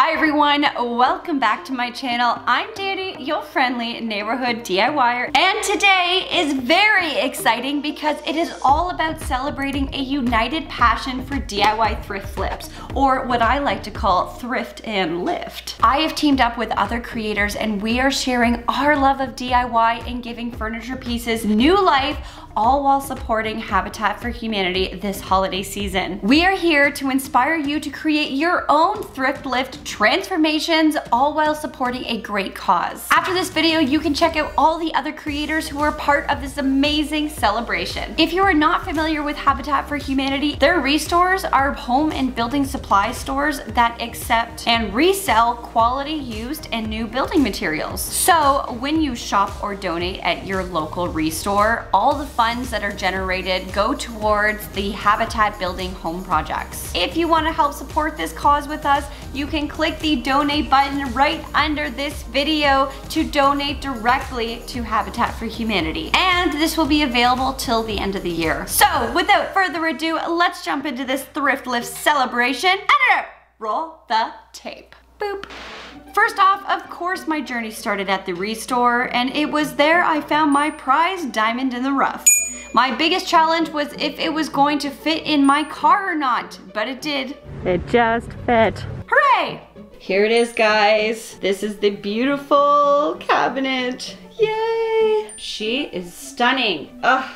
Hi everyone, welcome back to my channel. I'm Danie, your friendly neighborhood DIYer, and today is very exciting because it is all about celebrating a united passion for DIY thrift flips, or what I like to call thrift and lift. I have teamed up with other creators and we are sharing our love of DIY and giving furniture pieces new life all while supporting Habitat for Humanity this holiday season. We are here to inspire you to create your own thrift lift transformations, all while supporting a great cause. After this video, you can check out all the other creators who are part of this amazing celebration. If you are not familiar with Habitat for Humanity, their restores are home and building supply stores that accept and resell quality used and new building materials. So when you shop or donate at your local restore, all the funds that are generated go towards the Habitat Building Home Projects. If you wanna help support this cause with us, you can click the donate button right under this video to donate directly to Habitat for Humanity. And this will be available till the end of the year. So without further ado, let's jump into this thrift lift celebration. Editor, roll the tape. Boop. First off, of course my journey started at the Restore and it was there I found my prized diamond in the rough. My biggest challenge was if it was going to fit in my car or not, but it did. It just fit. Hooray! Here it is, guys. This is the beautiful cabinet. Yay! She is stunning. Ugh,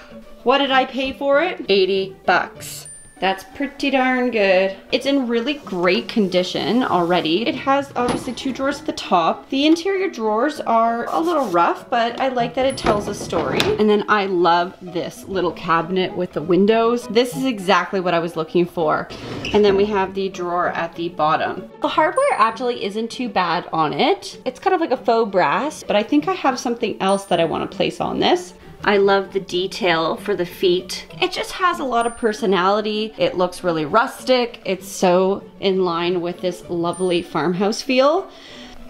what did I pay for it? 80 bucks. That's pretty darn good. It's in really great condition already. It has obviously two drawers at the top. The interior drawers are a little rough, but I like that it tells a story. And then I love this little cabinet with the windows. This is exactly what I was looking for. And then we have the drawer at the bottom. The hardware actually isn't too bad on it. It's kind of like a faux brass, but I think I have something else that I want to place on this. I love the detail for the feet. It just has a lot of personality. It looks really rustic. It's so in line with this lovely farmhouse feel.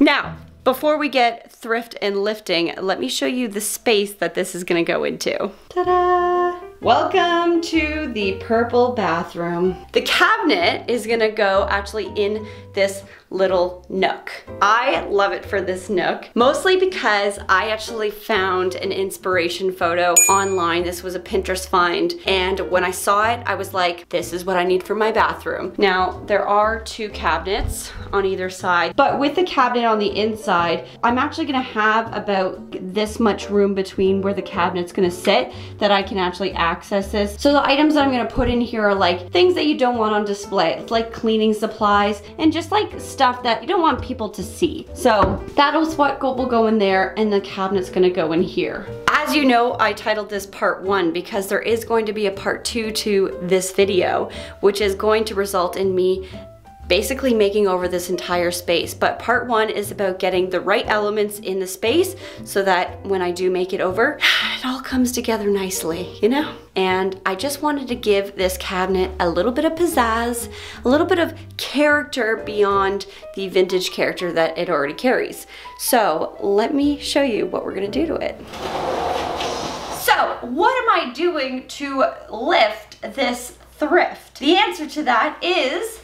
Now, before we get thrift and lifting, let me show you the space that this is gonna go into. Ta-da! Welcome to the purple bathroom. The cabinet is gonna go actually in this little nook. I love it for this nook, mostly because I actually found an inspiration photo online. This was a Pinterest find, and when I saw it, I was like, this is what I need for my bathroom. Now, there are two cabinets on either side, but with the cabinet on the inside, I'm actually gonna have about this much room between where the cabinet's gonna sit that I can actually access this. So the items that I'm gonna put in here are like things that you don't want on display. It's like cleaning supplies and just like stuff that you don't want people to see. So that is what will go in there and the cabinet's gonna go in here. As you know, I titled this part one because there is going to be a part two to this video, which is going to result in me basically making over this entire space. But part one is about getting the right elements in the space so that when I do make it over, it all comes together nicely, you know? And I just wanted to give this cabinet a little bit of pizzazz, a little bit of character beyond the vintage character that it already carries. So let me show you what we're gonna do to it. So what am I doing to lift this thrift? The answer to that is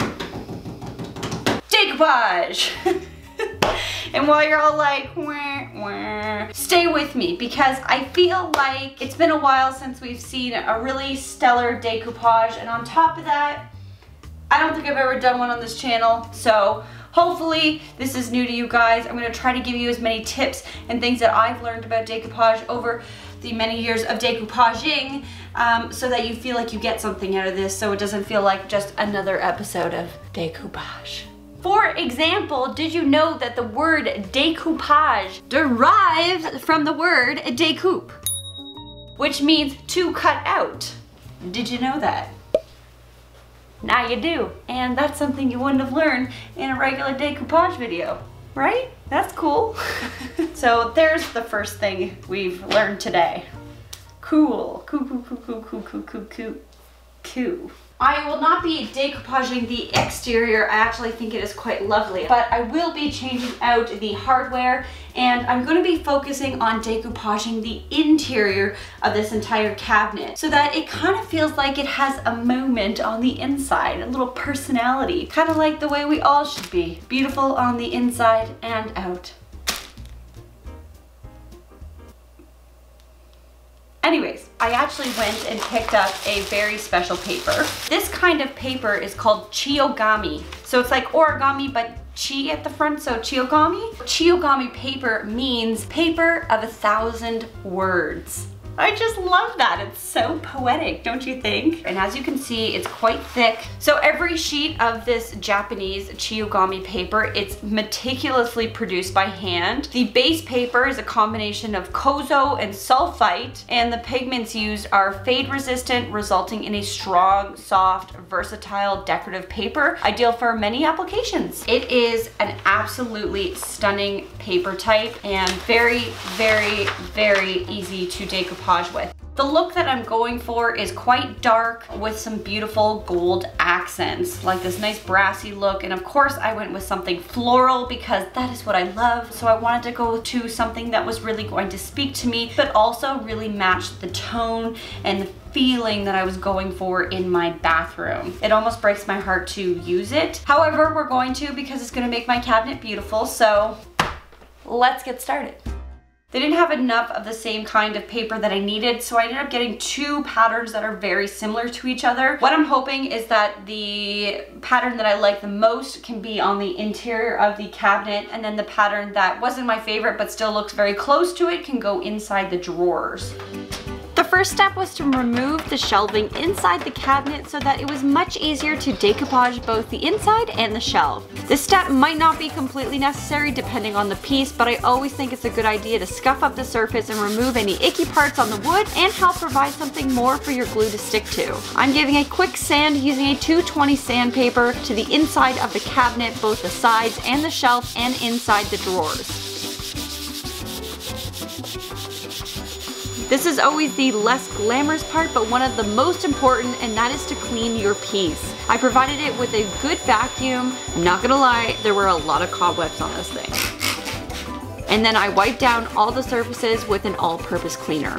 decoupage. and while you're all like, wah, wah, stay with me because I feel like it's been a while since we've seen a really stellar decoupage. And on top of that, I don't think I've ever done one on this channel. So hopefully this is new to you guys. I'm gonna try to give you as many tips and things that I've learned about decoupage over the many years of decoupaging um, so that you feel like you get something out of this so it doesn't feel like just another episode of decoupage. For example, did you know that the word decoupage derives from the word découpe, which means to cut out? Did you know that? Now you do. And that's something you wouldn't have learned in a regular decoupage video, right? That's cool. so there's the first thing we've learned today. Cool. Cool, cool, cool, cool, cool, cool, cool, cool. I will not be decoupaging the exterior. I actually think it is quite lovely, but I will be changing out the hardware and I'm going to be focusing on decoupaging the interior of this entire cabinet so that it kind of feels like it has a moment on the inside, a little personality, kind of like the way we all should be. Beautiful on the inside and out. Anyways, I actually went and picked up a very special paper. This kind of paper is called Chiyogami. So it's like origami, but chi at the front, so Chiyogami. Chiyogami paper means paper of a thousand words. I just love that. It's so poetic, don't you think? And as you can see, it's quite thick. So every sheet of this Japanese Chiyogami paper, it's meticulously produced by hand. The base paper is a combination of kozo and sulfite, and the pigments used are fade resistant, resulting in a strong, soft, versatile decorative paper, ideal for many applications. It is an absolutely stunning paper type and very, very, very easy to decoupage with. The look that I'm going for is quite dark with some beautiful gold accents, like this nice brassy look. And of course I went with something floral because that is what I love. So I wanted to go to something that was really going to speak to me, but also really match the tone and the feeling that I was going for in my bathroom. It almost breaks my heart to use it. However, we're going to because it's gonna make my cabinet beautiful. So let's get started. They didn't have enough of the same kind of paper that I needed, so I ended up getting two patterns that are very similar to each other. What I'm hoping is that the pattern that I like the most can be on the interior of the cabinet, and then the pattern that wasn't my favorite but still looks very close to it can go inside the drawers. The first step was to remove the shelving inside the cabinet so that it was much easier to decoupage both the inside and the shelf. This step might not be completely necessary depending on the piece, but I always think it's a good idea to scuff up the surface and remove any icky parts on the wood and help provide something more for your glue to stick to. I'm giving a quick sand using a 220 sandpaper to the inside of the cabinet, both the sides and the shelf and inside the drawers. This is always the less glamorous part, but one of the most important, and that is to clean your piece. I provided it with a good vacuum. I'm not gonna lie, there were a lot of cobwebs on this thing. And then I wiped down all the surfaces with an all-purpose cleaner.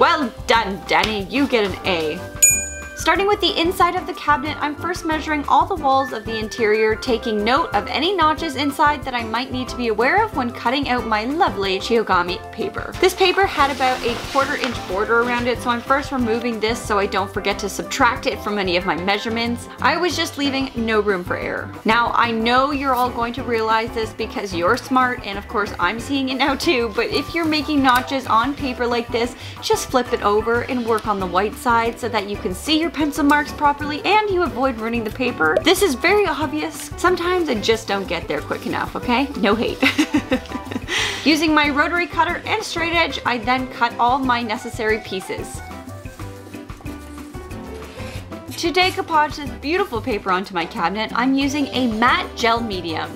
Well done, Danie, you get an A. Starting with the inside of the cabinet, I'm first measuring all the walls of the interior, taking note of any notches inside that I might need to be aware of when cutting out my lovely Chiyogami paper. This paper had about a quarter inch border around it, so I'm first removing this so I don't forget to subtract it from any of my measurements. I was just leaving no room for error. Now, I know you're all going to realize this because you're smart, and of course I'm seeing it now too, but if you're making notches on paper like this, just flip it over and work on the white side so that you can see your pencil marks properly and you avoid ruining the paper. This is very obvious. Sometimes I just don't get there quick enough, okay? No hate. Using my rotary cutter and straight edge, I then cut all my necessary pieces. To decoupage this beautiful paper onto my cabinet, I'm using a matte gel medium.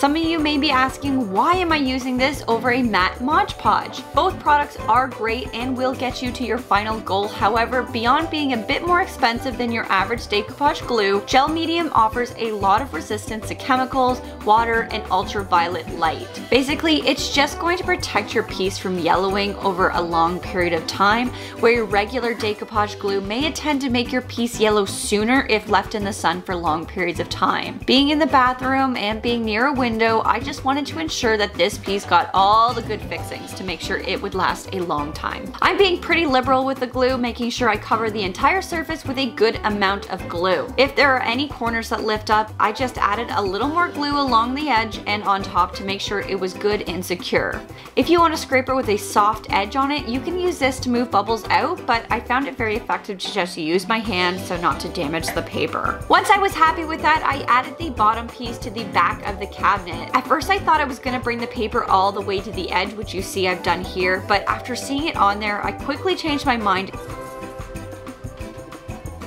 Some of you may be asking, why am I using this over a matte Mod Podge? Both products are great and will get you to your final goal. However, beyond being a bit more expensive than your average decoupage glue, Gel Medium offers a lot of resistance to chemicals, water, and ultraviolet light. Basically, it's just going to protect your piece from yellowing over a long period of time, where your regular decoupage glue may tend to make your piece yellow sooner if left in the sun for long periods of time. Being in the bathroom and being near a window window, I just wanted to ensure that this piece got all the good fixings to make sure it would last a long time. I'm being pretty liberal with the glue, making sure I cover the entire surface with a good amount of glue. If there are any corners that lift up, I just added a little more glue along the edge and on top to make sure it was good and secure. If you want a scraper with a soft edge on it, you can use this to move bubbles out, but I found it very effective to just use my hand so not to damage the paper. Once I was happy with that, I added the bottom piece to the back of the cabinet cabinet. At first I thought I was gonna bring the paper all the way to the edge, which you see I've done here, but after seeing it on there, I quickly changed my mind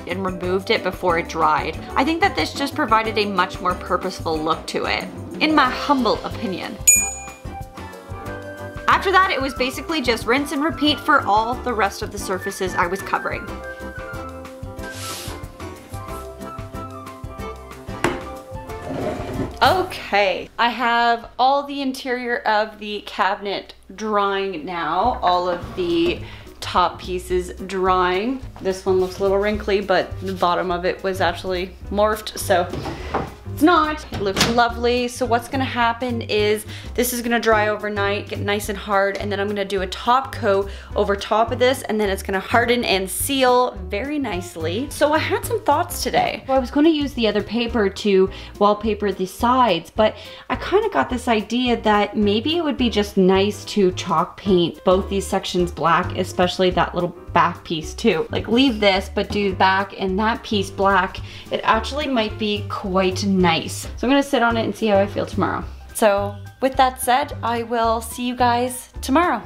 and removed it before it dried. I think that this just provided a much more purposeful look to it, in my humble opinion. After that, it was basically just rinse and repeat for all the rest of the surfaces I was covering. Okay, I have all the interior of the cabinet drying now, all of the top pieces drying. This one looks a little wrinkly, but the bottom of it was actually morphed, so it's not. It looks lovely. So what's gonna happen is this is gonna dry overnight, get nice and hard, and then I'm gonna do a top coat over top of this, and then it's gonna harden and seal very nicely. So I had some thoughts today. Well, I was gonna use the other paper to wallpaper the sides, but I kind of got this idea that maybe it would be just nice to chalk paint both these sections black, especially that little back piece too. Like leave this, but do the back and that piece black. It actually might be quite nice. So I'm gonna sit on it and see how I feel tomorrow. So with that said, I will see you guys tomorrow.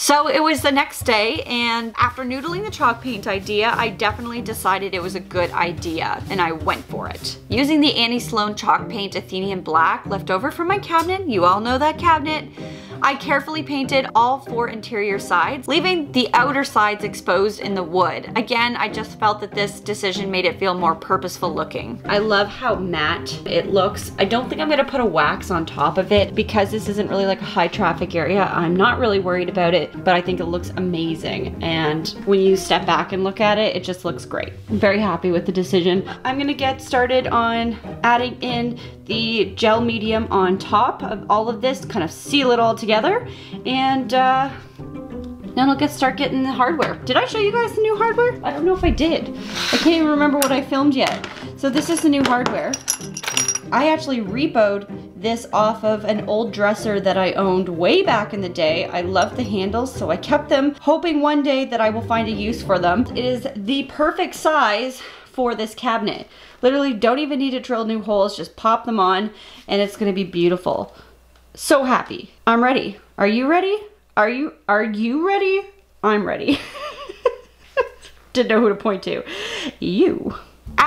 So it was the next day and after noodling the chalk paint idea, I definitely decided it was a good idea and I went for it. Using the Annie Sloan chalk paint Athenian Black left over from my cabinet, you all know that cabinet, I carefully painted all four interior sides, leaving the outer sides exposed in the wood. Again, I just felt that this decision made it feel more purposeful looking. I love how matte it looks. I don't think I'm gonna put a wax on top of it because this isn't really like a high traffic area. I'm not really worried about it, but I think it looks amazing. And when you step back and look at it, it just looks great. I'm very happy with the decision. I'm gonna get started on adding in the gel medium on top of all of this, kind of seal it all together and uh, then I'll get start getting the hardware. Did I show you guys the new hardware? I don't know if I did. I can't even remember what I filmed yet. So this is the new hardware. I actually repoed this off of an old dresser that I owned way back in the day. I love the handles, so I kept them, hoping one day that I will find a use for them. It is the perfect size for this cabinet. Literally don't even need to drill new holes, just pop them on and it's gonna be beautiful. So happy. I'm ready. Are you ready? Are you are you ready? I'm ready. Didn't know who to point to. You.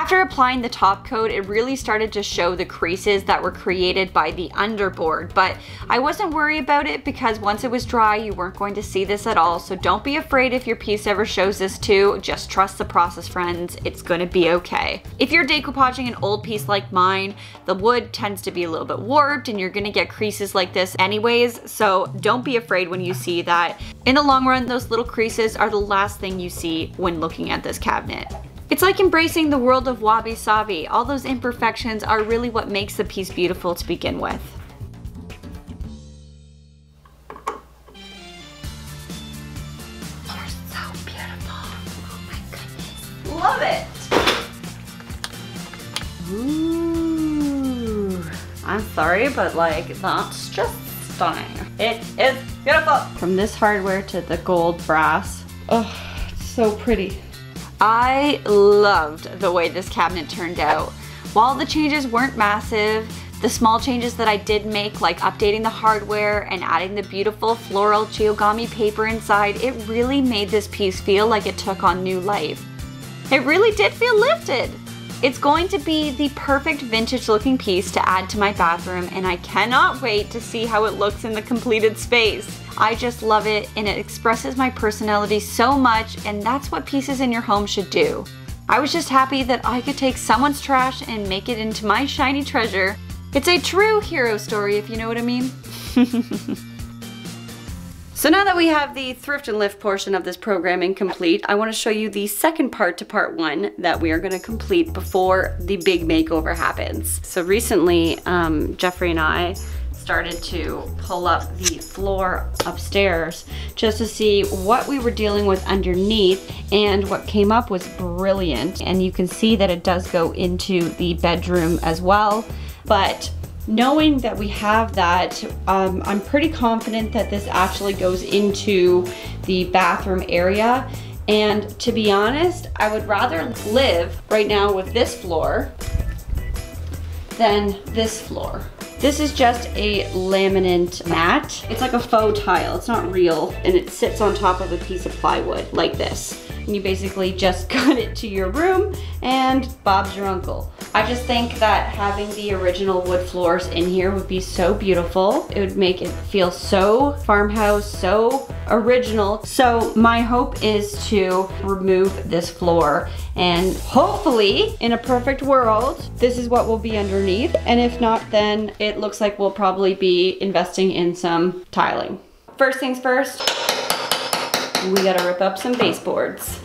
After applying the top coat, it really started to show the creases that were created by the underboard, but I wasn't worried about it because once it was dry, you weren't going to see this at all, so don't be afraid if your piece ever shows this too. Just trust the process, friends. It's gonna be okay. If you're decoupaging an old piece like mine, the wood tends to be a little bit warped and you're gonna get creases like this anyways, so don't be afraid when you see that. In the long run, those little creases are the last thing you see when looking at this cabinet. It's like embracing the world of wabi sabi. All those imperfections are really what makes the piece beautiful to begin with. You're so beautiful. Oh my goodness. Love it. Ooh. I'm sorry, but like, that's just stunning. It is beautiful. From this hardware to the gold brass. Oh, it's so pretty. I loved the way this cabinet turned out. While the changes weren't massive, the small changes that I did make, like updating the hardware and adding the beautiful floral Chiyogami paper inside, it really made this piece feel like it took on new life. It really did feel lifted. It's going to be the perfect vintage looking piece to add to my bathroom and I cannot wait to see how it looks in the completed space. I just love it and it expresses my personality so much and that's what pieces in your home should do. I was just happy that I could take someone's trash and make it into my shiny treasure. It's a true hero story if you know what I mean. So now that we have the thrift and lift portion of this programming complete, I want to show you the second part to part one that we are going to complete before the big makeover happens. So recently, um, Jeffrey and I started to pull up the floor upstairs just to see what we were dealing with underneath and what came up was brilliant and you can see that it does go into the bedroom as well but knowing that we have that, um, I'm pretty confident that this actually goes into the bathroom area. And to be honest, I would rather live right now with this floor than this floor. This is just a laminate mat. It's like a faux tile, it's not real, and it sits on top of a piece of plywood like this. And you basically just cut it to your room and Bob's your uncle. I just think that having the original wood floors in here would be so beautiful. It would make it feel so farmhouse, so original. So my hope is to remove this floor and hopefully in a perfect world, this is what will be underneath. And if not, then it looks like we'll probably be investing in some tiling. First things first, we gotta rip up some baseboards.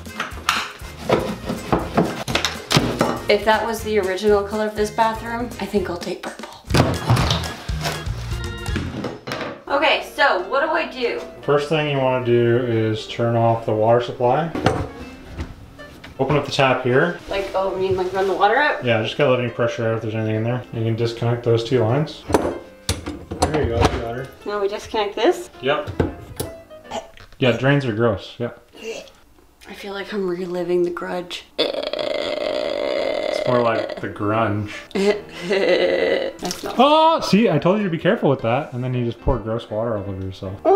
If that was the original color of this bathroom, I think I'll take purple. Okay, so what do I do? First thing you want to do is turn off the water supply. Open up the tap here. Like, oh, I mean like run the water out? Yeah, just gotta let any pressure out if there's anything in there. You can disconnect those two lines. There you go, you got her. Now we disconnect this. Yep. Yeah, drains are gross. Yeah. I feel like I'm reliving the grudge. It's more like the grunge. That's not. Oh, see, I told you to be careful with that, and then you just pour gross water all over yourself. Whoa!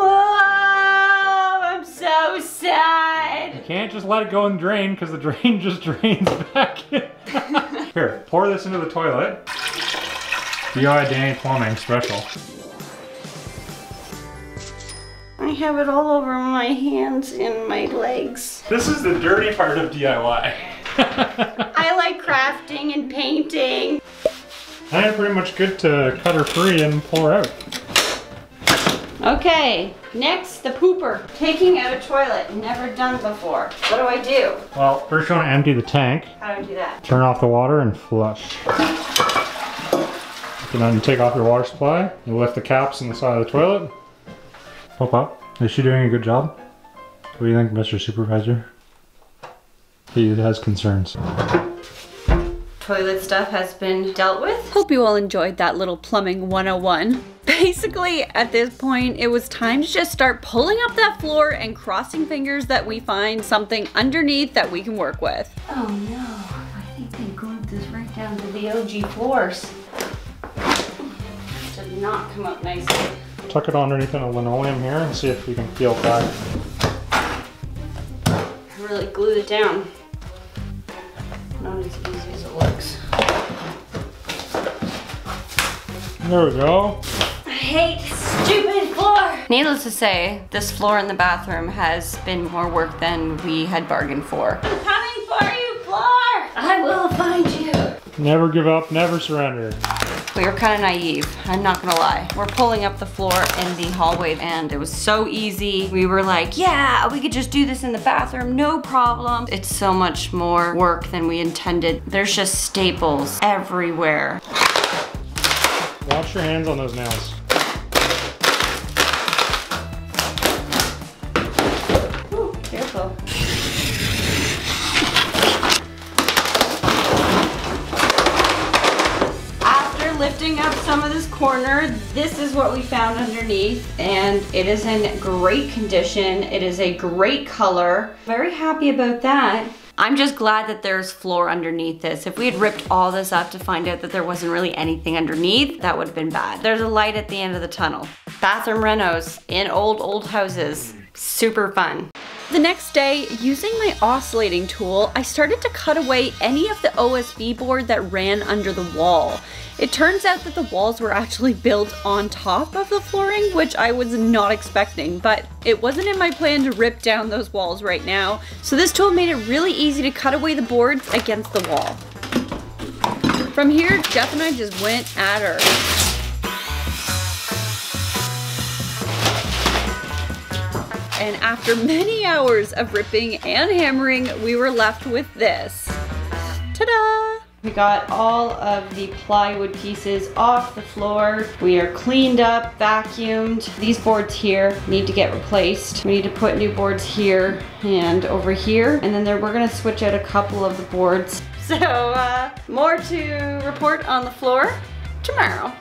I'm so sad. You can't just let it go and drain because the drain just drains back in. Here, pour this into the toilet. DIY Danie Plumbing special. I have it all over my hands and my legs. This is the dirty part of DIY. I like crafting and painting. I am pretty much good to cut her free and pull her out. Okay, next the pooper. Taking out a toilet, never done before. What do I do? Well, first you want to empty the tank, How do I do that? turn off the water, and flush. You then take off your water supply, you lift the caps on the side of the toilet. Pop up. Is she doing a good job? What do you think, Mr. Supervisor? He has concerns. Toilet stuff has been dealt with. Hope you all enjoyed that little plumbing 101. Basically, at this point, it was time to just start pulling up that floor and crossing fingers that we find something underneath that we can work with. Oh no, I think they glued this right down to the OG floors. Did not come up nicely. Tuck it underneath in a linoleum here and see if you can feel it back. I really glued it down. Not as easy as it looks. There we go. I hate stupid floor. Needless to say, this floor in the bathroom has been more work than we had bargained for. I'm coming for you, floor! I will find you. Never give up, never surrender. We were kind of naive, I'm not gonna lie. We're pulling up the floor in the hallway and it was so easy. We were like, yeah, we could just do this in the bathroom, no problem. It's so much more work than we intended. There's just staples everywhere. Wash your hands on those nails. This is what we found underneath and it is in great condition. It is a great color. Very happy about that. I'm just glad that there's floor underneath this. If we had ripped all this up to find out that there wasn't really anything underneath, that would have been bad. There's a light at the end of the tunnel. Bathroom renos in old, old houses. Super fun. The next day, using my oscillating tool, I started to cut away any of the OSB board that ran under the wall. It turns out that the walls were actually built on top of the flooring, which I was not expecting, but it wasn't in my plan to rip down those walls right now, so this tool made it really easy to cut away the boards against the wall. From here, Jeff and I just went at her. And after many hours of ripping and hammering, we were left with this. Ta-da! We got all of the plywood pieces off the floor. We are cleaned up, vacuumed. These boards here need to get replaced. We need to put new boards here and over here. And then there, we're gonna switch out a couple of the boards. So uh, more to report on the floor tomorrow.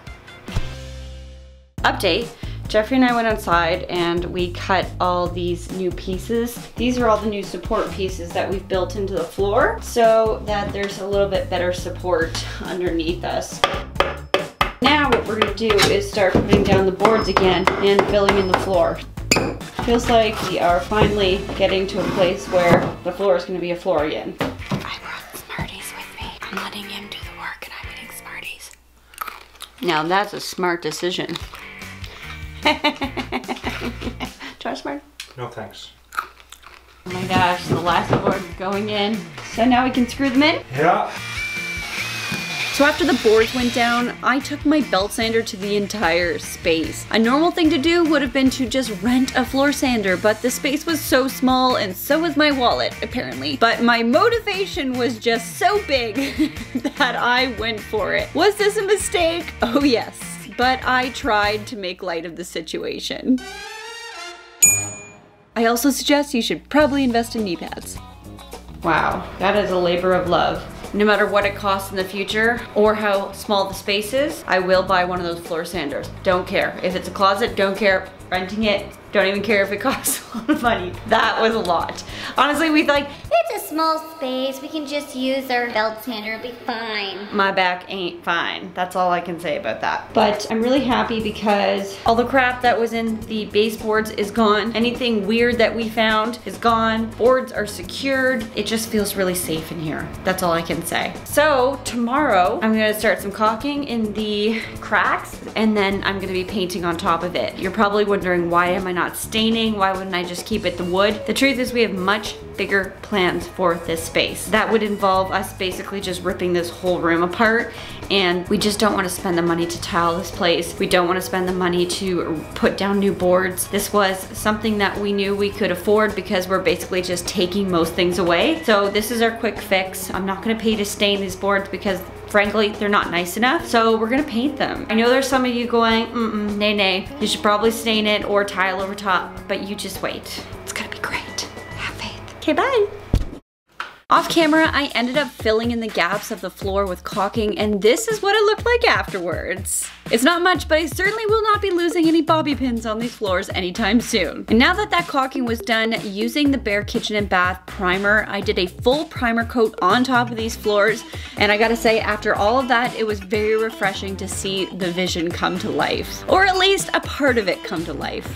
Update. Jeffrey and I went outside and we cut all these new pieces. These are all the new support pieces that we've built into the floor so that there's a little bit better support underneath us. Now what we're gonna do is start putting down the boards again and filling in the floor. Feels like we are finally getting to a place where the floor is gonna be a floor again. I brought Smarties with me. I'm letting him do the work and I'm eating Smarties. Now that's a smart decision. Try smart. No thanks. Oh my gosh, the last board going in. So now we can screw them in? Yeah. So after the boards went down, I took my belt sander to the entire space. A normal thing to do would have been to just rent a floor sander, but the space was so small and so was my wallet, apparently. But my motivation was just so big that I went for it. Was this a mistake? Oh yes, but I tried to make light of the situation. I also suggest you should probably invest in knee pads. Wow, that is a labor of love. No matter what it costs in the future or how small the space is, I will buy one of those floor sanders. Don't care. If it's a closet, don't care. Renting it, don't even care if it costs a lot of money. That was a lot. Honestly, we like, It's a small space. We can just use our belt sander. It'll be fine. my back ain't fine. That's all I can say about that. But I'm really happy because all the crap that was in the baseboards is gone. Anything weird that we found is gone. Boards are secured. It just feels really safe in here. That's all I can say. So tomorrow I'm gonna start some caulking in the cracks and then I'm gonna be painting on top of it. You're probably wondering why am I not staining? Why wouldn't I just keep it the wood? The truth is we have much bigger plans for this space. That would involve us basically just ripping this whole room apart and we just don't want to spend the money to tile this place. We don't want to spend the money to put down new boards. This was something that we knew we could afford because we're basically just taking most things away. So this is our quick fix. I'm not going to pay to stain these boards because frankly, they're not nice enough. So we're gonna paint them. I know there's some of you going, mm-mm, nay, nay. You should probably stain it or tile over top, but you just wait. It's gonna be great. Have faith. Okay, bye. Off camera, I ended up filling in the gaps of the floor with caulking and this is what it looked like afterwards. It's not much, but I certainly will not be losing any bobby pins on these floors anytime soon. And now that that caulking was done, using the Behr Kitchen and Bath primer, I did a full primer coat on top of these floors. And I gotta say, after all of that, it was very refreshing to see the vision come to life. Or at least a part of it come to life.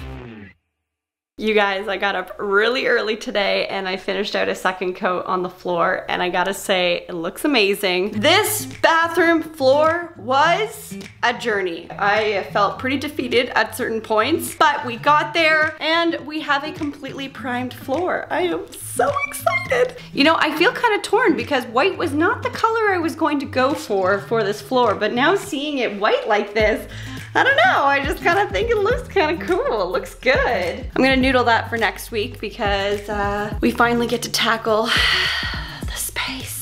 You guys, I got up really early today and I finished out a second coat on the floor and I gotta say, it looks amazing. This bathroom floor was a journey. I felt pretty defeated at certain points, but we got there and we have a completely primed floor. I am so excited. You know, I feel kind of torn because white was not the color I was going to go for for this floor, but now seeing it white like this, I don't know, I just kind of think it looks kind of cool. It looks good. I'm gonna noodle that for next week because uh, we finally get to tackle the space.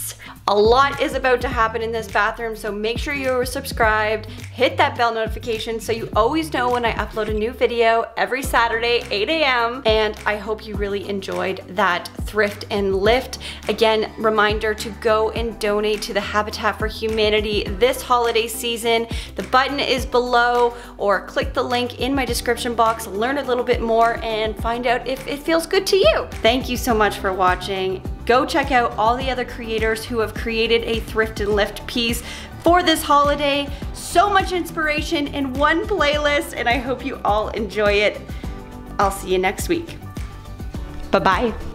A lot is about to happen in this bathroom, so make sure you're subscribed, hit that bell notification so you always know when I upload a new video every Saturday, 8 a.m. And I hope you really enjoyed that thrift and lift. Again, reminder to go and donate to the Habitat for Humanity this holiday season. The button is below or click the link in my description box, learn a little bit more and find out if it feels good to you. Thank you so much for watching. Go check out all the other creators who have created a thrift and lift piece for this holiday. So much inspiration in one playlist and I hope you all enjoy it. I'll see you next week. Bye-bye.